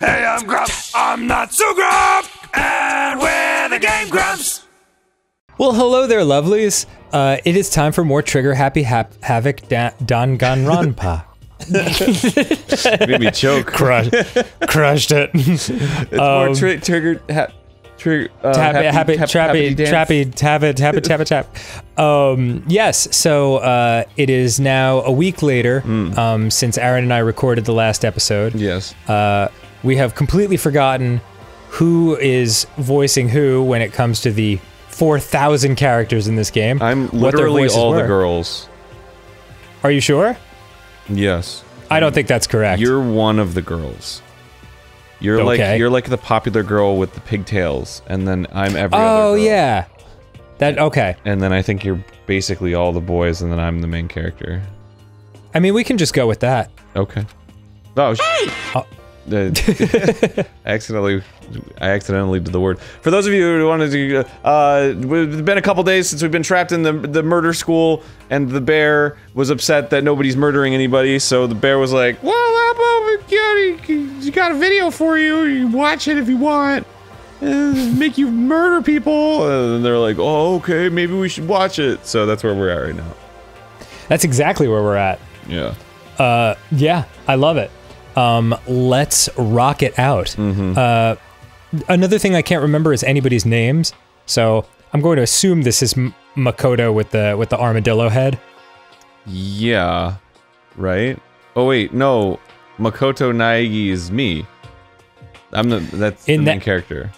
Hey, I'm Grump. I'm not so Grump. And we're the Game Grumps. Well, hello there, lovelies. Uh, it is time for more Trigger Happy hap Havoc da Danganronpa. Made me choke. Crushed, crushed it. It's more tri- triggered. Ha- trigger. Uh, Happy, happy, hap- trappy, happy dance. trappy, tap it, tap it, tap it, tap. Um, yes, so uh, it is now a week later um, since Aaron and I recorded the last episode. Yes. Uh, we have completely forgotten who is voicing who when it comes to the 4,000 characters in this game. I'm what their literally voices all the girls. Are you sure? Yes. I don't think that's correct. You're one of the girls. You're Okay. like you're like the popular girl with the pigtails, and then I'm every other oh yeah, that okay. And then I think you're basically all the boys, and then I'm the main character. I mean, we can just go with that. Okay. Oh, hey! Oh. I accidentally, I accidentally did the word. For those of you who wanted to, uh, it's been a couple days since we've been trapped in the the murder school, and the bear was upset that nobody's murdering anybody. So the bear was like, "Well, how about we got, you got a video for you. You watch it if you want. Uh, make you murder people." And they're like, "Oh, okay, maybe we should watch it." So that's where we're at right now. That's exactly where we're at. Yeah. Uh, yeah, I love it. Um, let's rock it out. Uh, another thing I can't remember is anybody's names, so I'm going to assume this is M- Makoto with the with the armadillo head. Yeah. Right? Oh wait, no. Makoto Naegi is me. I'm the that's In the main that- character.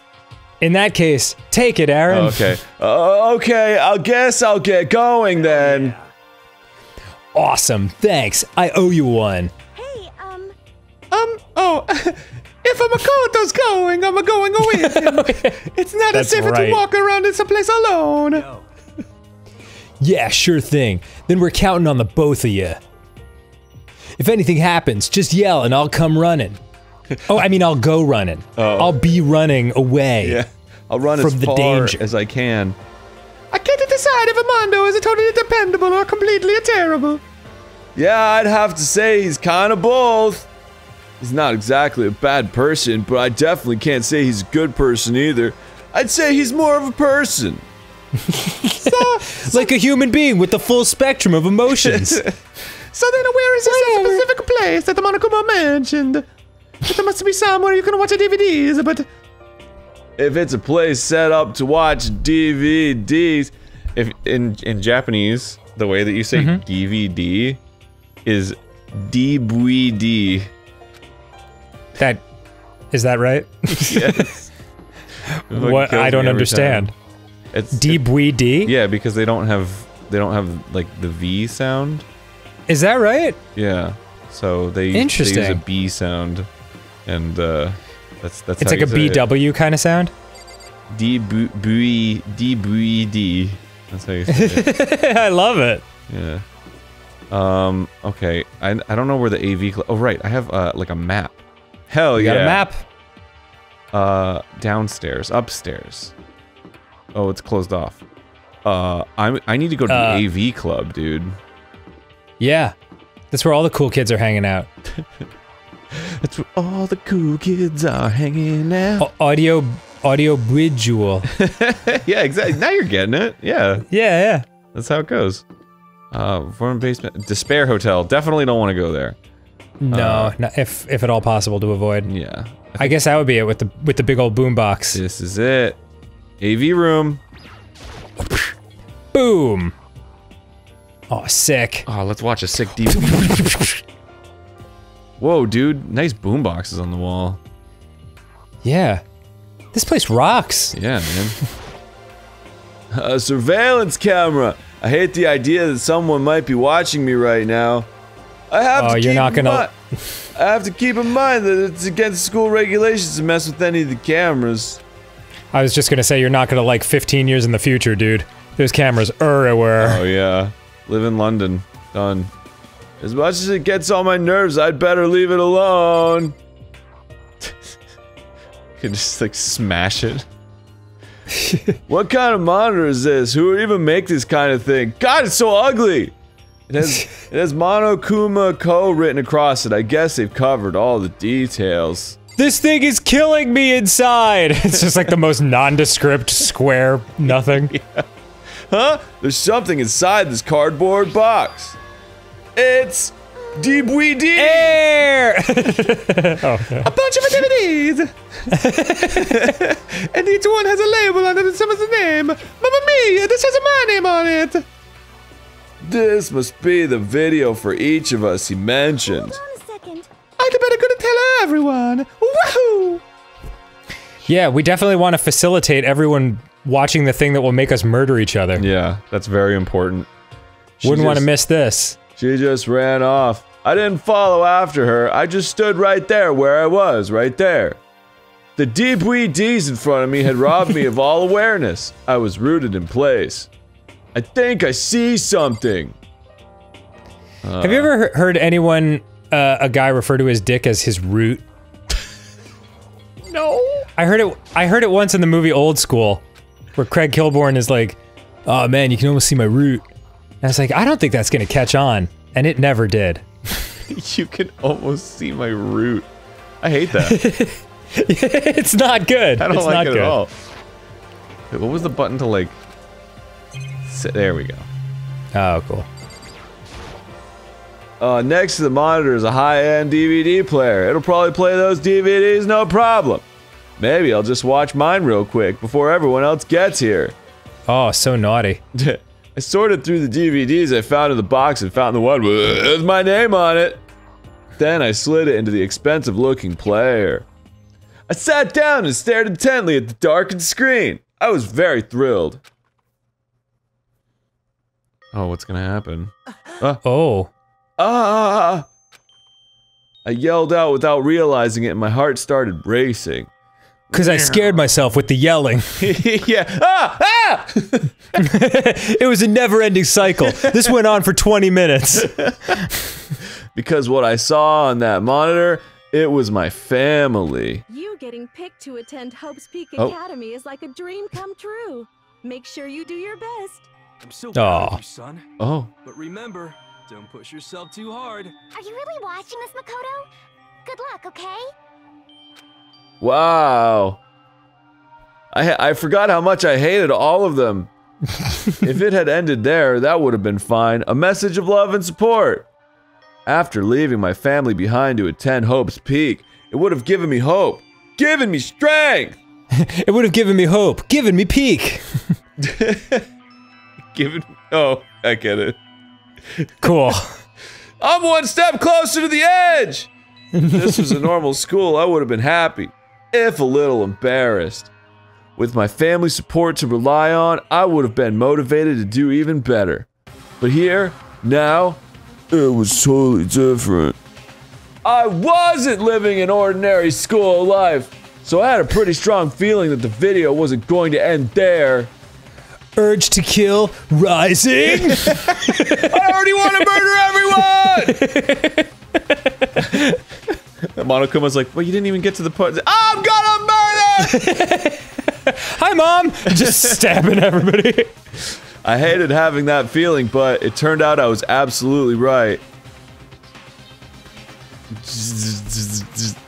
In that case, take it, Aaron. Oh, okay. Uh, okay, I guess I'll get going then. Awesome. Thanks. I owe you one. Hey, um, oh, if a Makoto's going, I'm a going away. him. it's not That's safe right. to walk around in some place alone. Yeah, sure thing. Then we're counting on the both of you. If anything happens, just yell and I'll come running. oh, I mean, I'll go running. Oh. I'll be running away. Yeah, I'll run From as the far danger. as I can. I can't decide if Amando is a totally dependable or completely terrible. Yeah, I'd have to say he's kind of both. He's not exactly a bad person, but I definitely can't say he's a good person either. I'd say he's more of a person. Like a human being with the full spectrum of emotions. So then where is this specific place that the Monokuma mentioned? But there must be somewhere you can watch DVDs, but... If it's a place set up to watch DVDs... If in, in Japanese, the way that you say mm-hmm. DVD is DVD. That is that right? Yes. what? I don't understand. It's Debui D? Yeah, because they don't have they don't have like the V sound. Is that right? Yeah. So they, they use a B sound, and uh, that's that's. It's how like a say it. BW kind of sound. D D D. That's how you say it. I love it. yeah. Um. Okay. I I don't know where the AV. Oh right. I have uh like a map. Hell You yeah. got a map? Uh, downstairs, upstairs. Oh, it's closed off. Uh, I I need to go to Uh, the AV club, dude. Yeah. That's where all the cool kids are hanging out. That's where all the cool kids are hanging out. Audio audio visual. yeah, exactly. Now you're getting it. Yeah, yeah, yeah. that's how it goes. Uh, form basement, despair hotel. Definitely don't want to go there. No, Uh, no, if if at all possible to avoid. Yeah, I guess that would be it with the with the big old boombox. this is it. AV room. Boom. Oh, sick. Oh, let's watch a sick DVD. Whoa, dude! Nice boom boxes on the wall. Yeah. This place rocks. Yeah, man. A surveillance camera. I hate the idea that someone might be watching me right now. I have Oh, to you're keep not in gonna- I have to keep in mind that it's against school regulations to mess with any of the cameras. I was just gonna say you're not gonna like 15 years in the future, dude. There's cameras everywhere. Oh yeah, live in London. Done. As much as it gets on my nerves, I'd better leave it alone. Can just like smash it. what kind of monitor is this? Who would even make this kind of thing? God, it's so ugly. It has it has Monokuma Co written across it. I guess they've covered all the details. This thing is killing me inside. It's just like the most nondescript square nothing. Huh? There's something inside this cardboard box. It's DVD. Air! Oh, a bunch of DVDs. and each one has a label under someone's name. Mamma mia, this has my name on it. This must be the video for each of us he mentioned. Hold on a second. I'd better go to tell everyone. Woohoo! yeah, we definitely want to facilitate everyone watching the thing that will make us murder each other. Yeah, that's very important. She Wouldn't want to miss this. She just ran off. I didn't follow after her. I just stood right there where I was, right there. The deep weeds in front of me had robbed me of all awareness. I was rooted in place. I think I see something. Have you ever he- heard anyone, uh, a guy refer to his dick as his root? No. I heard it. I heard it once in the movie Old School, where Craig Kilborn is like, "Oh man, you can almost see my root." And I was like, I don't think that's gonna catch on, and it never did. You can almost see my root. I hate that. it's not good. I don't it's like not it good. at all. Wait, what was the button to like? Sit, there we go. Oh, cool. Uh, next to the monitor is a high-end DVD player. It'll probably play those DVDs no problem. Maybe I'll just watch mine real quick before everyone else gets here. Oh, so naughty. I sorted through the DVDs I found in the box and found the one with my name on it. Then I slid it into the expensive looking player. I sat down and stared intently at the darkened screen. I was very thrilled. Oh, what's gonna happen? Oh, Ah! I yelled out without realizing it, and my heart started racing. because I scared myself with the yelling. yeah. Ah! Ah! it was a never-ending cycle. This went on for 20 minutes. because what I saw on that monitor, it was my family. You getting picked to attend Hope's Peak Oh. Academy is like a dream come true. Make sure you do your best. I'm so proud of you, son. Oh. But remember, don't push yourself too hard. Are you really watching this, Makoto? Good luck, okay? Wow. I I forgot how much I hated all of them. if it had ended there, that would have been fine. A message of love and support. After leaving my family behind to attend Hope's Peak, it would have given me hope, given me strength, It would have given me hope, given me peak. given. Oh, I get it. Cool. I'm one step closer to the edge. If this was a normal school, I would have been happy, if a little embarrassed. With my family support to rely on, I would have been motivated to do even better. But here, now, it was totally different. I wasn't living an ordinary school life, so I had a pretty strong feeling that the video wasn't going to end there. Urge to kill rising. I already want to murder everyone! Monokuma's like, well, you didn't even get to the point. I'm gonna murder! Hi, mom. Just stabbing everybody. I hated having that feeling, but it turned out I was absolutely right.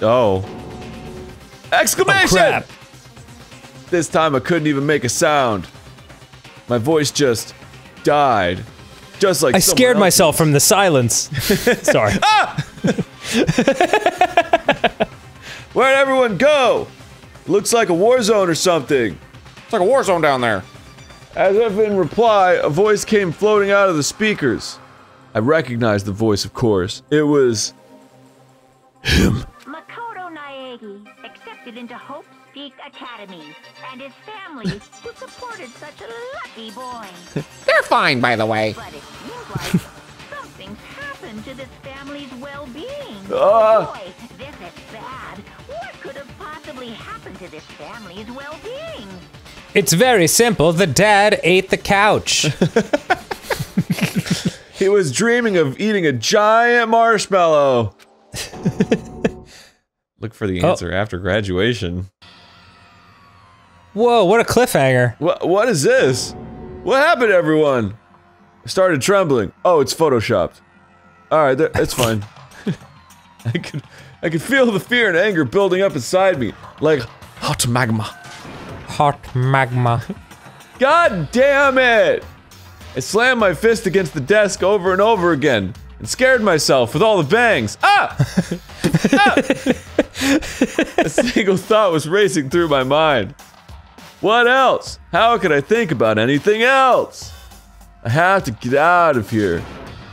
Oh. Exclamation! Oh, crap. This time I couldn't even make a sound. My voice just died. Just like I scared else- myself from the silence. Sorry. ah! Where'd everyone go? Looks like a war zone or something. It's like a war zone down there. As if in reply, a voice came floating out of the speakers. I recognized the voice, of course. It was. Him. Makoto Naegi accepted into Hope's Peak Academy, and his family, who supported such a lucky boy. They're fine, by the way. But it seems like something's happened to this family's well-being. Ah. Boy, this is bad. What could have possibly happened to this family's well-being? It's very simple. The dad ate the couch. He was dreaming of eating a giant marshmallow. Look for the Oh. answer after graduation. Whoa, what a cliffhanger. What? What is this? What happened, everyone? I started trembling. Oh, it's photoshopped. All right, there, it's fine. I could. I could feel the fear and anger building up inside me, like hot magma. Hot magma. God damn it! I slammed my fist against the desk over and over again and scared myself with all the bangs. Ah! ah! A single thought was racing through my mind. What else? How could I think about anything else? I have to get out of here.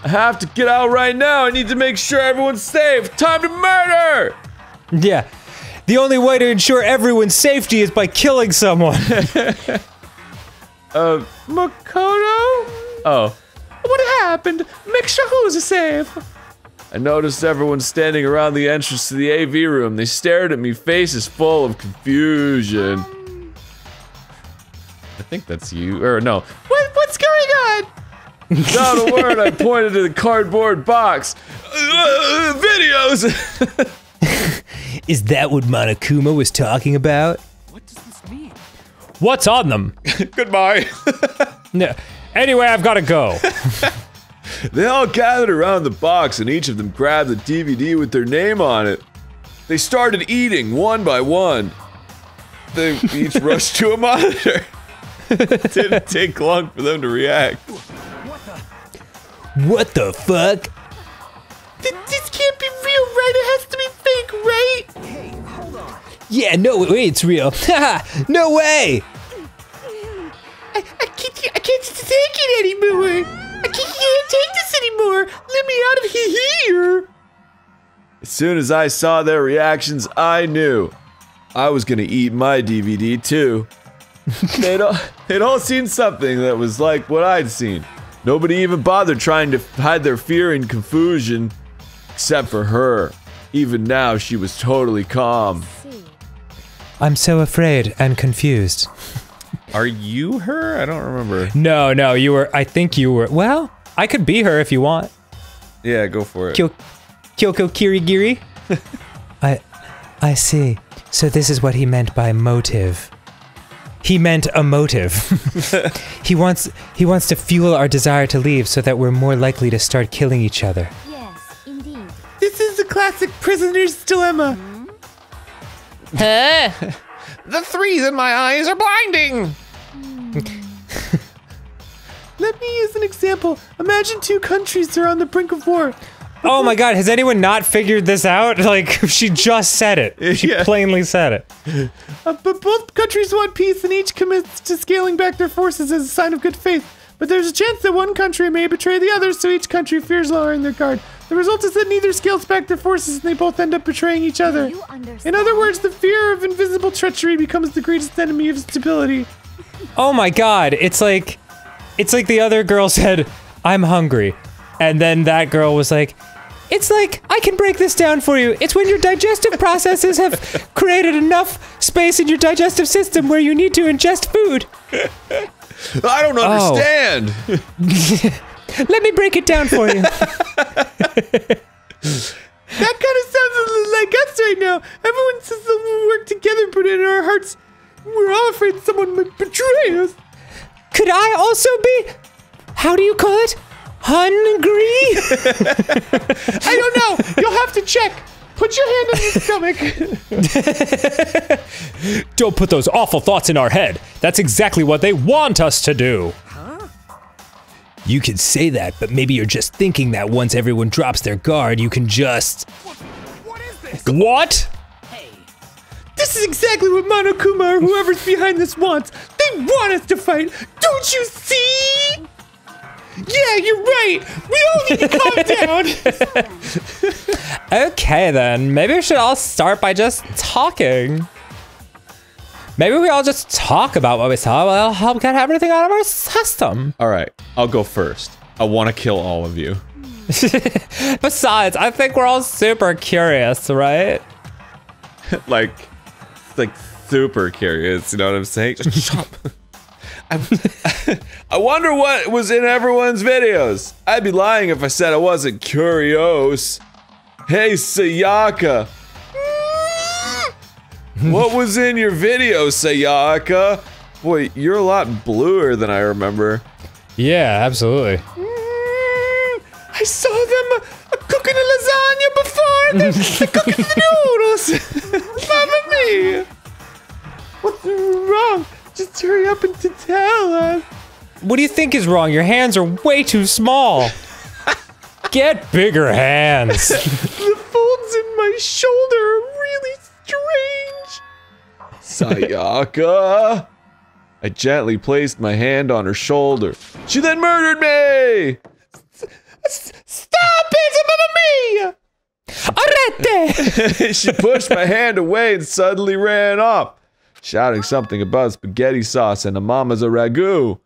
I have to get out right now. I need to make sure everyone's safe. Time to murder! Yeah. The only way to ensure everyone's safety is by killing someone. Uh, Makoto? Oh. What happened? Make sure who's safe. I noticed everyone standing around the entrance to the AV room. They stared at me, faces full of confusion. I think that's you. Or no. What, what's going on? Not a word, I pointed to the cardboard box. Uh, videos! is that what Monokuma was talking about? What does this mean? What's on them? Goodbye. No. Anyway, I've got to go. They all gathered around the box and each of them grabbed the DVD with their name on it. They started eating one by one. They each rushed to a monitor. It didn't take long for them to react. what the fuck? This can't be real, right? It has to be fake, right? hold on Yeah, no way, it's real. No way. I, I, can't, I can't take it anymore. I can't, can't take this anymore. Let me out of here. As soon as I saw their reactions, I knew I was gonna eat my DVD too. they'd, all, they'd all seen something that was like what I'd seen. Nobody even bothered trying to hide their fear and confusion, except for her. Even now, she was totally calm. I'm so afraid and confused. Are you her? I don't remember. No, no, you were. I think you were. Well, I could be her if you want. Yeah, go for it. Kyo- Kyoko Kirigiri. I, I see. So this is what he meant by motive. He meant a motive. he wants he wants to fuel our desire to leave so that we're more likely to start killing each other. Yes, indeed. This is the classic prisoner's dilemma. Hmm. The threes in my eyes are blinding. Hmm. Let me use an example. Imagine two countries are on the brink of war. Oh my god, has anyone not figured this out? Like she just said it. She Yeah. plainly said it. Uh, but both countries want peace and each commits to scaling back their forces as a sign of good faith. But there's a chance that one country may betray the other, so each country fears lowering their guard. The result is that neither scales back their forces and they both end up betraying each other. In other words, the fear of invisible treachery becomes the greatest enemy of stability. Oh my god, it's like it's like the other girl said, "I'm hungry." And then that girl was like, "It's like I can break this down for you. It's when your digestive processes have created enough space in your digestive system where you need to ingest food. I don't oh. understand. Let me break it down for you." That kind of sounds a little like us right now. Everyone says that we work together, but in our hearts, we're all afraid someone might betray us. Could I also be How do you call it? Hungry? I don't know. You'll have to check. Put your hand on your stomach. Don't put those awful thoughts in our head. That's exactly what they want us to do. You could say that, but maybe you're just thinking that once everyone drops their guard, you can just. What is this? What? This is exactly what Monokuma or whoever's behind this wants. They want us to fight. Don't you see? Yeah, you're right. We all need to calm down. Okay, then. Maybe we should all start by just talking. Maybe we all just talk about what we saw. Well, help get everything out of our system. All right, I'll go first. I want to kill all of you. Besides, I think we're all super curious, right? like, like super curious. You know what I'm saying? Just shut up. I, I wonder what was in everyone's videos. I'd be lying if I said I wasn't curious. Hey, Sayaka. what was in your video, Sayaka? Boy, you're a lot bluer than I remember. Yeah, absolutely. I saw them uh, cooking a lasagna before the cookies and noodles! Mamma mia! What's wrong? Just hurry up and to tell us. What do you think is wrong? Your hands are way too small. Get bigger hands. The folds in my shoulder are really strange. Sayaka. I gently placed my hand on her shoulder. She then murdered me! Stop it, Mamma Arrete! she pushed my hand away and suddenly ran off, shouting something about spaghetti sauce and a mama's a ragu.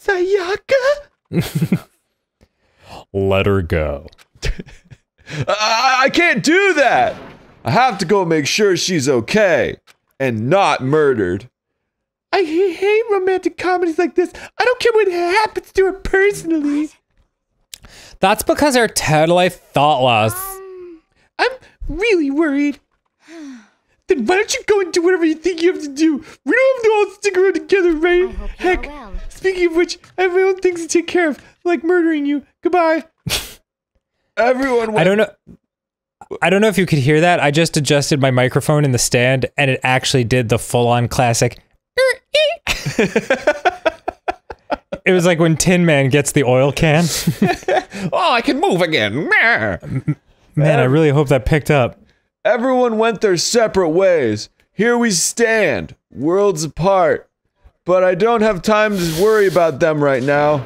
Sayaka? Let her go. I, I can't do that! I have to go make sure she's okay and not murdered. I hate romantic comedies like this. I don't care what happens to her personally. That's because they're totally thoughtless. I'm really worried. Then why don't you go and do whatever you think you have to do? We don't have to all stick around together, right? hope you're Heck, well. speaking of which, I have my own things to take care of, like murdering you. Goodbye. Everyone I don't know. I don't know if you could hear that. I just adjusted my microphone in the stand and it actually did the full on classic. Er, it was like when Tin Man gets the oil can. Oh, I can move again. Meh. Man, I really hope that picked up. Everyone went their separate ways. Here we stand, worlds apart. But I don't have time to worry about them right now.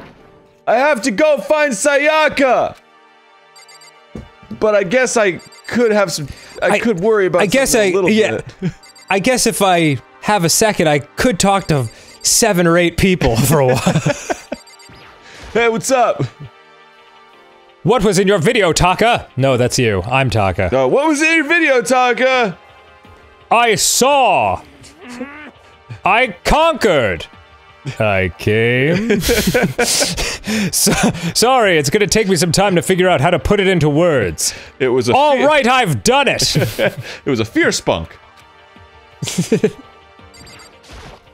I have to go find Sayaka! But I guess I could have some. I, I- could worry about I guess I- a little yeah. bit. I guess if I have a second, I could talk to seven or eight people for a while. Hey, what's up? What was in your video, Taka? No, that's you. I'm Taka. Uh, what was in your video, Taka? I saw. I conquered. I came. so, sorry, it's gonna take me some time to figure out how to put it into words. It was a. All right, I've done it. It was a fear spunk.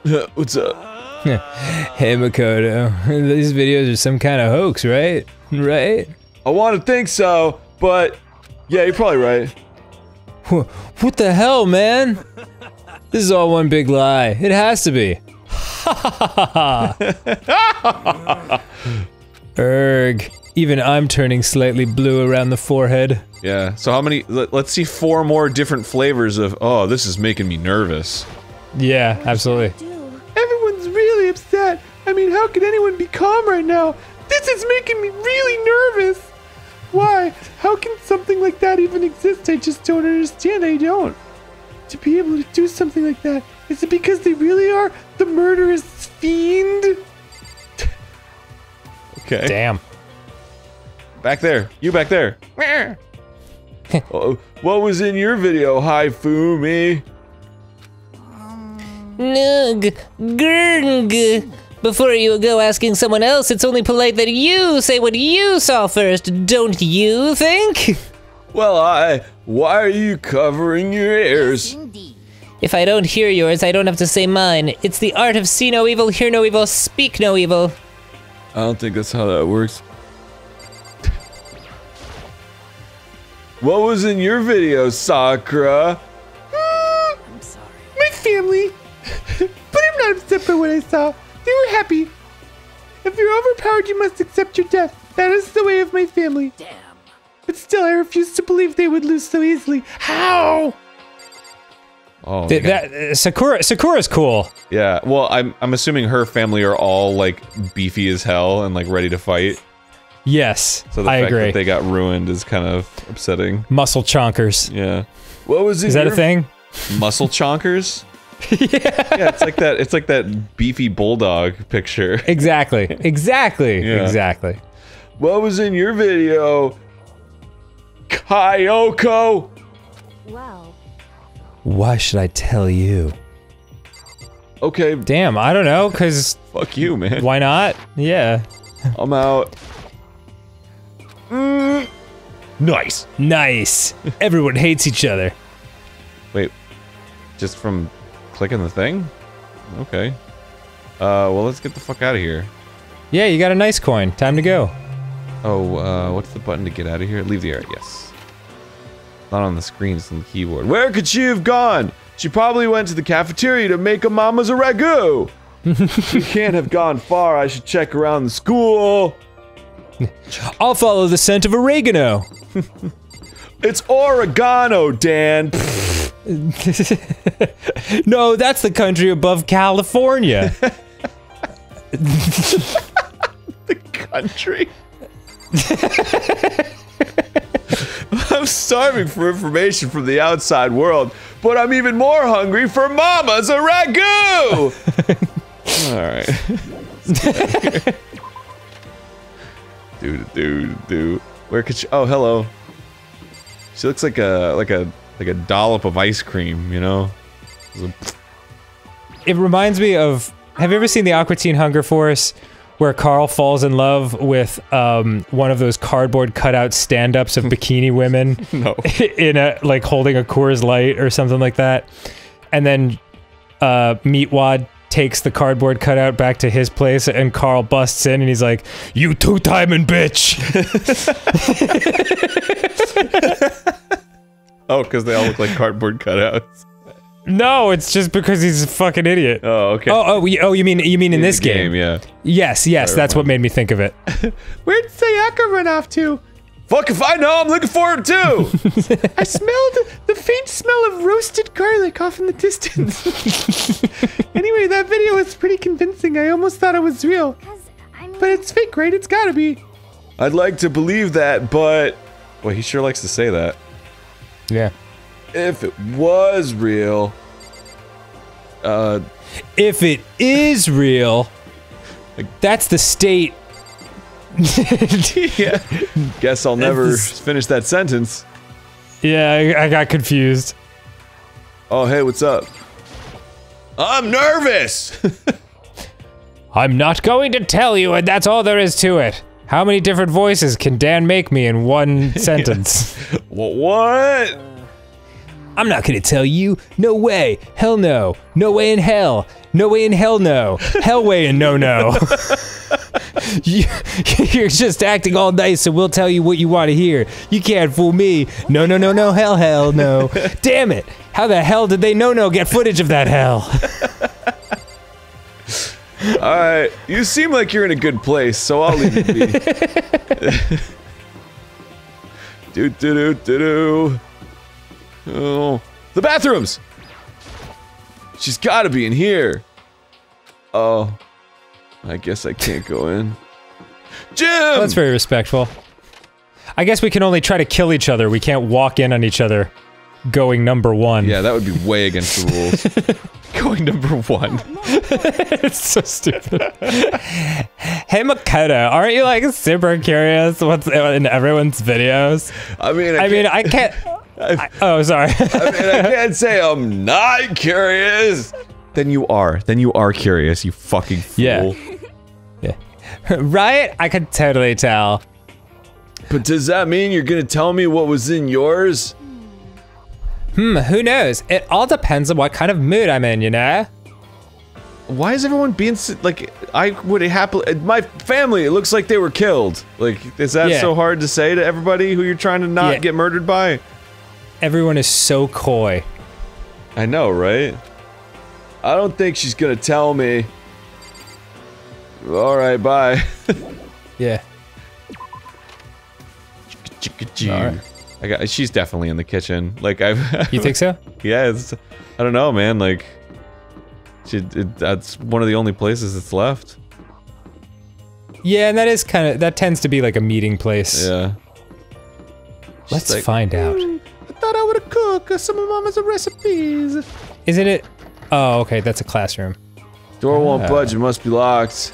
Uh, what's up? hey, Makoto, these videos are some kind of hoax, right? Right? I want to think so, but yeah, you're probably right. What the hell, man? This is all one big lie. It has to be. Erg. Even I'm turning slightly blue around the forehead. Yeah. So how many? Let, let's see four more different flavors of. Oh, this is making me nervous. Yeah, absolutely. Everyone's really upset. I mean, how could anyone be calm right now? This is making me really nervous. Why? How can something like that even exist? I just don't understand. I don't. To be able to do something like that, is it because they really are the murderous fiend? okay. Damn. Back there. You back there. oh, what was in your video, Hifumi? Nug, grng. Before you go asking someone else, it's only polite that you say what you saw first, don't you think? Well, I. Why are you covering your ears? Indeed. If I don't hear yours, I don't have to say mine. It's the art of see no evil, hear no evil, speak no evil. I don't think that's how that works. what was in your video, Sakura? Hmm, I'm sorry. My family. but I'm not upset by what I saw. They were happy. If you're overpowered, you must accept your death. That is the way of my family. Damn. But still, I refuse to believe they would lose so easily. How? Oh, Th- that uh, Sakura Sakura's cool. yeah. Well, I'm I'm assuming her family are all like beefy as hell and like ready to fight. Yes, So the I fact agree. that they got ruined is kind of upsetting. Muscle chonkers. Yeah. What was in Is that a thing? muscle chonkers? Yeah. it's like that. It's like that beefy bulldog picture. Exactly. Exactly. Yeah. Exactly. What was in your video, Kyoko? Well, Why should I tell you? Okay, Damn, I don't know, cause fuck you, man. why not? Yeah. I'm out. Mm. Nice. Nice. Everyone hates each other. Wait, just from clicking the thing? Okay. Uh, well, let's get the fuck out of here. Yeah, you got a nice coin. Time to go. Oh, uh, what's the button to get out of here? Leave the area. Yes. Not on the screen, it's on the keyboard. Where could she have gone? She probably went to the cafeteria to make a mama's a ragu. she can't have gone far. I should check around the school. I'll follow the scent of oregano. It's oregano, Dan. no, that's the country above California. The country. I'm starving for information from the outside world, but I'm even more hungry for Mama's a ragu. All right. dude, dude, dude. Where could she? Oh, hello. She looks like a like a like a dollop of ice cream, you know. it reminds me of have you ever seen the Aqua Teen Hunger Force where Carl falls in love with um, one of those cardboard cutout stand-ups of bikini women No. in a like holding a Coors Light or something like that and then uh, Meatwad takes the cardboard cutout back to his place and Carl busts in and he's like you two-timing bitch Oh, because they all look like cardboard cutouts. no it's just because he's a fucking idiot Oh, okay. oh oh you- oh you mean you mean in this The game, yeah. yes yes that's what made me think of it Where'd Sayaka run off to? Fuck if I know, I'm looking for him too! I smelled the faint smell of roasted garlic off in the distance. anyway, that video was pretty convincing. I almost thought it was real. Because, I mean, But it's fake, right? It's gotta be. I'd like to believe that, but. Well, he sure likes to say that. Yeah If it was real. Uh, if it is real, that's the state. yeah. Guess I'll never finish that sentence. Yeah, I, I got confused. Oh, hey, what's up? I'm nervous! I'm not going to tell you, and that's all there is to it. How many different voices can Dan make me in one sentence? Wha- what? I'm not gonna tell you. No way. Hell no. No way in hell. No way in hell no. Hell way in no no. you, you're just acting all nice and we'll tell you what you want to hear. You can't fool me. No, no, no, no, hell, hell, no. Damn it. How the hell did they no no get footage of that hell? Alright, uh, you seem like you're in a good place, so I'll leave you be. do do do do do. Oh, the bathrooms! She's gotta be in here. Oh, I guess I can't go in. Jim! That's very respectful. I guess we can only try to kill each other. We can't walk in on each other going number one. yeah, that would be way against the rules. Going number one. Oh, it's so stupid. hey Makoto, aren't you like super curious what's in everyone's videos? I mean, I, I mean, I can't. I, oh, sorry. I mean, I can't say I'm not curious. Then you are. Then you are curious, you fucking fool. Yeah. right? I could totally tell. But does that mean you're gonna tell me what was in yours? Hmm, who knows? It all depends on what kind of mood I'm in, you know? Why is everyone being like? I would happily. My family. It looks like they were killed. Like, is that Yeah. so hard to say to everybody who you're trying to not Yeah. get murdered by? Everyone is so coy. I know, right? I don't think she's gonna tell me. All right, bye. Yeah. Alright. I got. She's definitely in the kitchen. Like I've. You think so? yeah, it's. I don't know, man. Like, she. It, that's one of the only places that's left. Yeah, and that is kind of that tends to be like a meeting place. Yeah. Let's like, find out. I thought I would cook some of Mama's recipes. Isn't it? Oh, okay, that's a classroom. Door won't Ah. budge. It must be locked.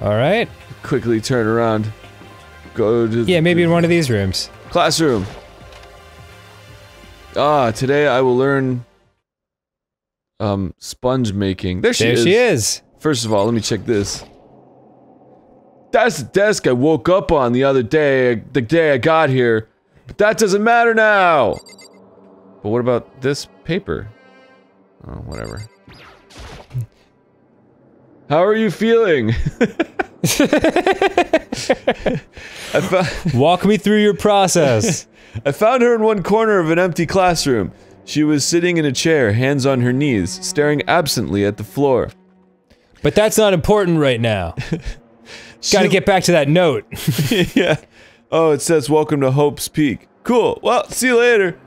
All right. Quickly turn around. Go to Yeah, maybe in one of these rooms. Classroom. Ah, today I will learn um sponge making. There she There is. she is. First of all, let me check this. That's the desk I woke up on the other day, the day I got here. But that doesn't matter now. But what about this paper? Oh, whatever. How are you feeling? Walk me through your process. I found her in one corner of an empty classroom. She was sitting in a chair, hands on her knees, staring absently at the floor. But that's not important right now. Gotta get back to that note. yeah. Oh, it says welcome to Hope's Peak. Cool. Well, see you later.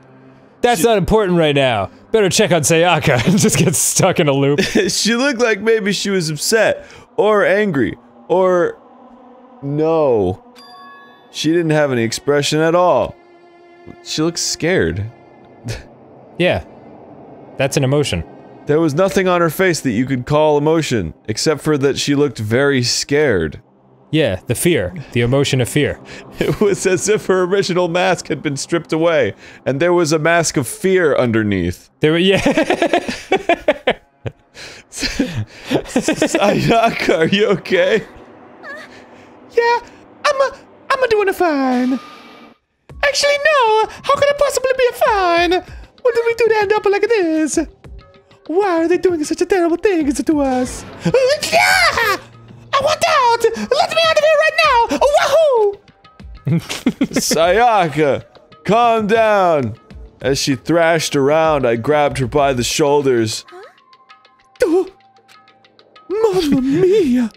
That's not important right now. Better check on Sayaka and just get stuck in a loop. she looked like maybe she was upset or angry or no. She didn't have any expression at all. She looks scared. Yeah. That's an emotion. There was nothing on her face that you could call emotion, except for that she looked very scared. Yeah, the fear. The emotion of fear. It was as if her original mask had been stripped away, and there was a mask of fear underneath. There were, yeah. Sayaka, are you okay? Yeah, I'm a, I'm a doing a fine. Actually, no. How could I possibly be a fine? What did we do to end up like this? Why are they doing such a terrible thing to us? Yeah! I want out! Let me out of here right now! Wahoo! Sayaka, calm down. As she thrashed around, I grabbed her by the shoulders. Oh, Mamma mia!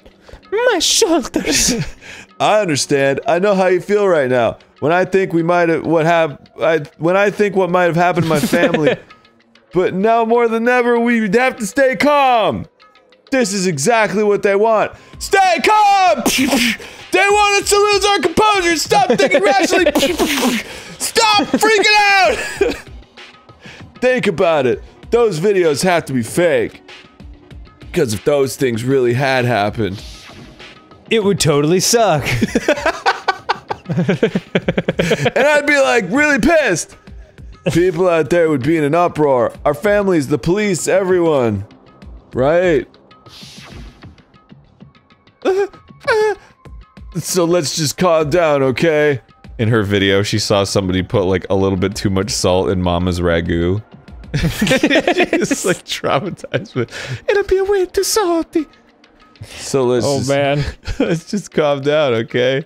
My shoulders! I understand. I know how you feel right now. When I think we might have what hap I when I think what might have happened to my family. but now more than ever, we have to stay calm. This is exactly what they want. Stay calm. they want us to lose our composure. Stop thinking rationally. Stop freaking out. think about it. Those videos have to be fake. Because if those things really had happened, It would totally suck. and I'd be like really pissed. People out there would be in an uproar. Our families, the police, everyone. Right? so let's just calm down, okay? In her video, she saw somebody put like a little bit too much salt in Mama's ragu. She's like traumatized with It'll be way too salty. So let's oh just, man. let's just calm down, okay?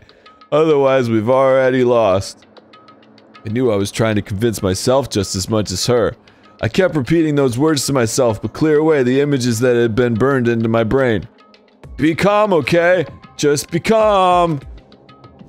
Otherwise, we've already lost. I knew I was trying to convince myself just as much as her. I kept repeating those words to myself, but clear away the images that had been burned into my brain. Be calm, okay? Just be calm.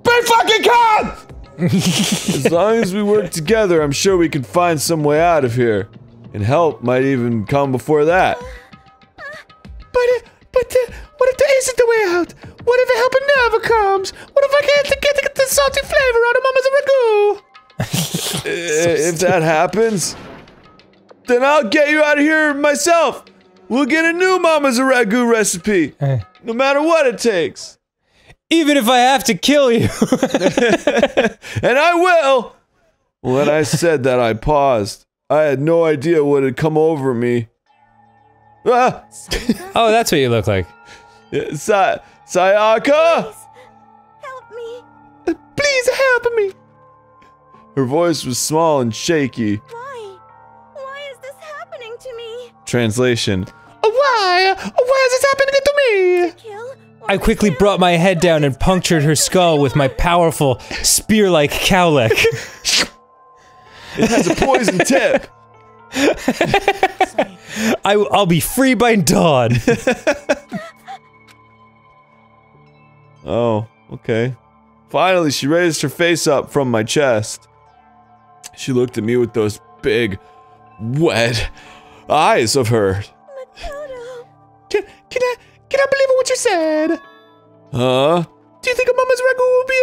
Be fucking calm! as long as we work together, I'm sure we can find some way out of here. And help might even come before that. But, uh, but, uh, what if there isn't a way out? What if help never comes? What if I can't get, get the salty flavor out of Mama's ragu? I- if that happens, then I'll get you out of here myself. We'll get a new Mama's ragu recipe, no matter what it takes. Even if I have to kill you. And I will. When I said that, I paused. I had no idea what had come over me. Ah, oh, that's what you look like. Sa- Sayaka! Help me. Please help me. Her voice was small and shaky. Why? Why is this happening to me? Translation Why? Why is this happening to me? Kill? I quickly brought my head down and punctured her skull with my powerful spear-like cowlick. It has a poison tip. I, will be free by dawn. Oh, okay. Finally, she raised her face up from my chest. She looked at me with those big, wet eyes of hers. Makoto. Can, can I, can I believe what you said? Huh? Do you think a Mama's ragu will be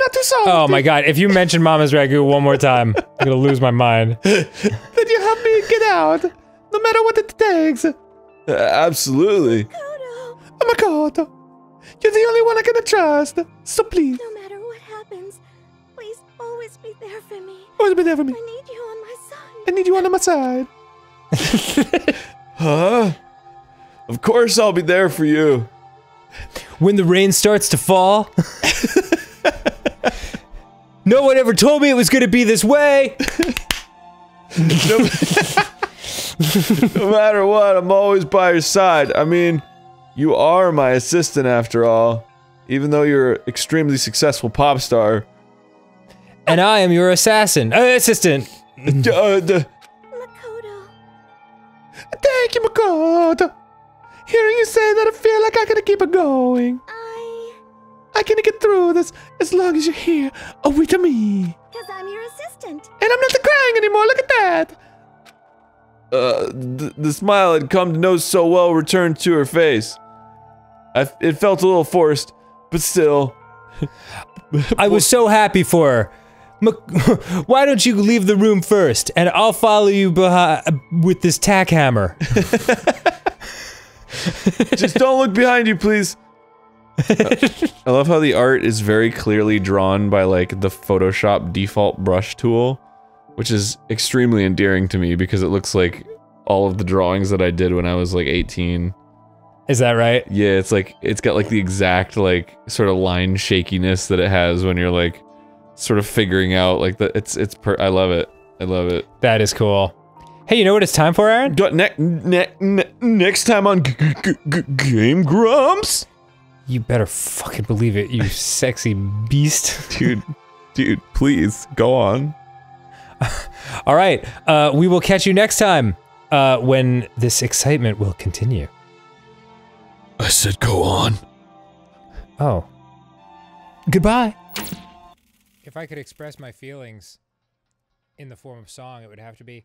not too salty? Oh my god, if you mention Mama's Ragu one more time, I'm gonna lose my mind. Then you help me get out, no matter what it takes. Uh, absolutely. Makoto. Oh my god. You're the only one I can trust. So please, No matter what happens, please always be there for me. always be there for me. I need you on my side. I need you on my side. Huh? Of course I'll be there for you. When the rain starts to fall. no one ever told me it was gonna be this way. No matter what, I'm always by your side. I mean, you are my assistant after all. even though you're an extremely successful pop star. And I am your assassin, uh, assistant. Uh, the- Makoto. Thank you, Makoto. Hearing you say that, I feel like I gotta keep it going. I. I can get through this as long as you're here, oh, with me. Because I'm your assistant. And I'm not crying anymore. Look at that. uh, the, the smile had come to know so well returned to her face. I f it felt a little forced, but still. I was so happy for her. Mak- Why don't you leave the room first, and I'll follow you behind with this tack hammer. Just don't look behind you, please. I love how the art is very clearly drawn by like the Photoshop default brush tool, which is extremely endearing to me because it looks like all of the drawings that I did when I was like 18. Is that right? Yeah, it's like it's got like the exact like sort of line shakiness that it has when you're like sort of figuring out like the it's it's per I love it. I love it. That is cool. Hey, you know what it's time for, Arin? Ne- ne- ne- next time on G- G- G- Game Grumps, You better fucking believe it, you sexy beast. dude. Dude, please go on. All right, uh, we will catch you next time uh, when this excitement will continue. I said go on. Oh. Goodbye. If I could express my feelings in the form of song, it would have to be